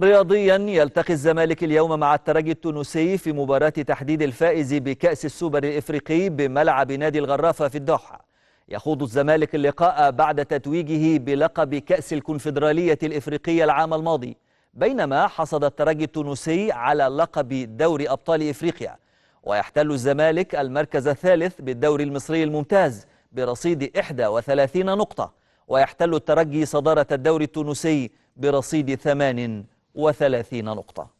رياضيا يلتقي الزمالك اليوم مع الترجي التونسي في مباراة تحديد الفائز بكأس السوبر الإفريقي بملعب نادي الغرافة في الدوحة. يخوض الزمالك اللقاء بعد تتويجه بلقب كأس الكونفدرالية الإفريقية العام الماضي. بينما حصد الترجي التونسي على لقب دوري أبطال إفريقيا. ويحتل الزمالك المركز الثالث بالدوري المصري الممتاز برصيد 31 نقطة. ويحتل الترجي صدارة الدوري التونسي برصيد 38 نقطة.